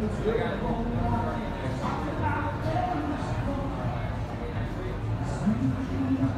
Thank you.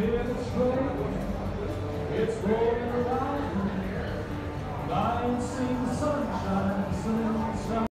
Let's go. It's rolling around. Lions sing sunshine, sunshine.